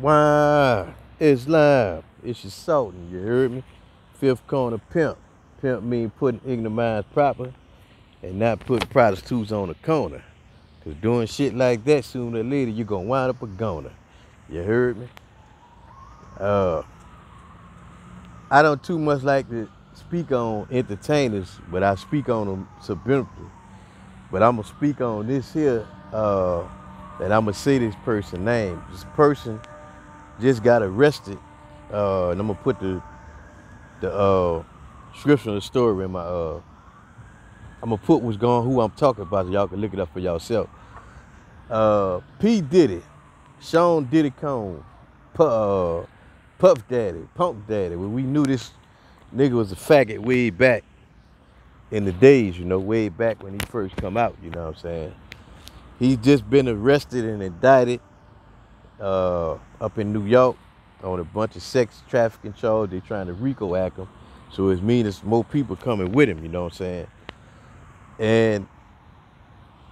Why? Islam. It's your Sultan, you heard me? Fifth corner pimp. Pimp mean putting ignorant minds proper and not putting prostitutes on the corner. Cause doing shit like that sooner or later you're gonna wind up a goner. You heard me? Uh I don't too much like to speak on entertainers, but I speak on them subliminally. But I'm gonna speak on this here, uh, and I'm gonna say this person name. This person just got arrested, uh, and I'm gonna put the the uh, description of the story in my. Uh, I'm gonna put what's going, who I'm talking about, so y'all can look it up for yourself. Uh, P Diddy, Sean Diddy Combs, Pu- uh, Puff Daddy, Punk Daddy. Well, we knew this nigga was a faggot way back in the days, you know, way back when he first come out, you know what I'm saying? He's just been arrested and indicted uh, up in New York on a bunch of sex trafficking charges. They trying to RICO act him. So it means there's more people coming with him, you know what I'm saying? And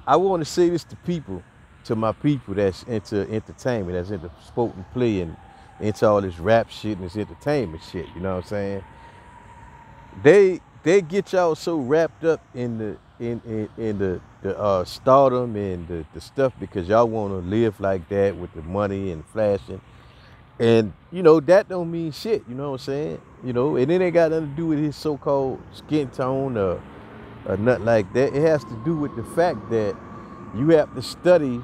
I want to say this to people, to my people that's into entertainment, that's into sport and play and into all this rap shit and this entertainment shit, you know what I'm saying? They they get y'all so wrapped up in the in in, in the the uh, stardom and the, the stuff because y'all want to live like that with the money and flashing. And you know that don't mean shit. You know what I'm saying? You know, and it ain't got nothing to do with his so-called skin tone or, or nothing like that. It has to do with the fact that you have to study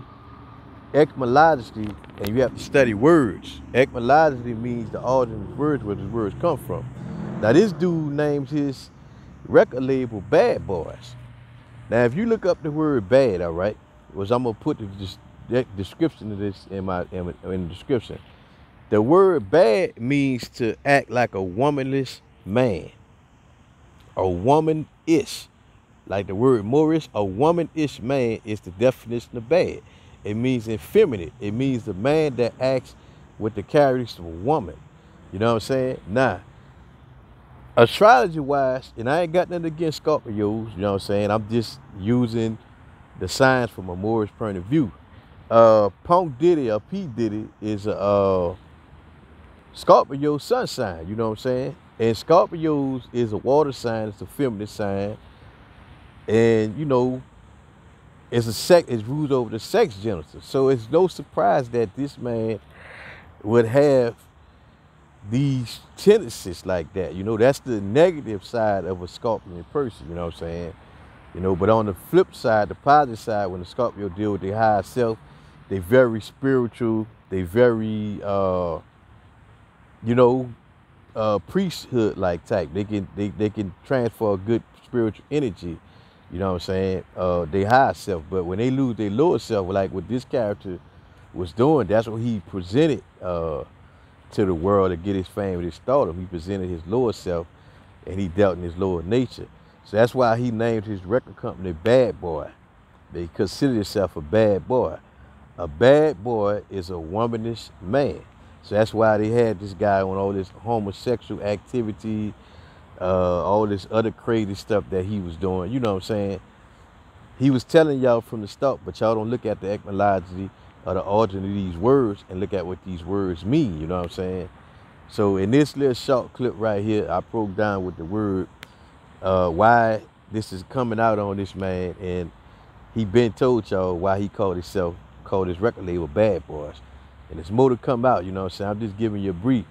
etymologically and you have to study words. Etymologically means the origin of words where the words come from. Now this dude names his record label Bad Boys. Now if you look up the word bad, all right, was I'm gonna put the, description of this in my in, in the description. The word bad means to act like a womanless man. A woman-ish. Like the word Morris, a woman-ish man is the definition of bad. It means effeminate. It means the man that acts with the characteristics of a woman. You know what I'm saying? Now, astrology wise, and I ain't got nothing against Scorpios, you know what I'm saying? I'm just using the signs from a Moorish point of view. Uh, Punk Diddy or P Diddy is a uh, Scorpio sun sign, you know what I'm saying? And Scorpios is a water sign, it's a feminine sign. And you know, it's a sex it's rules over the sex genesis. So it's no surprise that this man would have these tendencies like that. You know, that's the negative side of a Scorpio person, you know what I'm saying? You know, but on the flip side, the positive side, when the Scorpio deal with their higher self, they very spiritual, they very uh, you know, uh priesthood like type. They can they, they can transfer a good spiritual energy, you know what I'm saying? Uh they higher self. But when they lose their lower self, like what this character was doing, that's what he presented uh to the world to get his fame and his stardom. He presented his lower self and he dealt in his lower nature. So that's why he named his record company Bad Boy. They consider himself a bad boy. A bad boy is a womanish man. So that's why they had this guy on all this homosexual activity, uh, all this other crazy stuff that he was doing. You know what I'm saying? He was telling y'all from the start, but y'all don't look at the etymology or the origin of these words and look at what these words mean. You know what I'm saying? So in this little short clip right here, I broke down with the word uh, why this is coming out on this man, and he been told y'all why he called himself called his record label Bad Boys. And there's more to come out, you know what I'm saying? I'm just giving you a brief.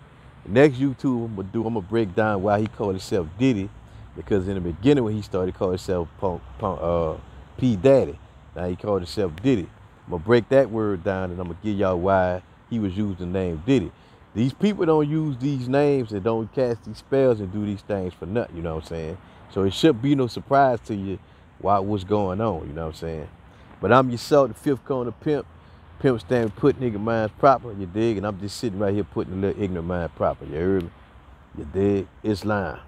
Next YouTube I'm gonna do, I'm gonna break down why he called himself Diddy, because in the beginning when he started, he called himself Punk, Punk, uh, P Daddy. Now he called himself Diddy. I'm gonna break that word down and I'm gonna give y'all why he was using the name Diddy. These people don't use these names and don't cast these spells and do these things for nothing, you know what I'm saying? So it should be no surprise to you why what's going on, you know what I'm saying? But I'm yourself, the fifth corner pimp. Pimp stand put nigga minds proper, you dig? And I'm just sitting right here putting a little ignorant mind proper, you heard me? You dig? Islam.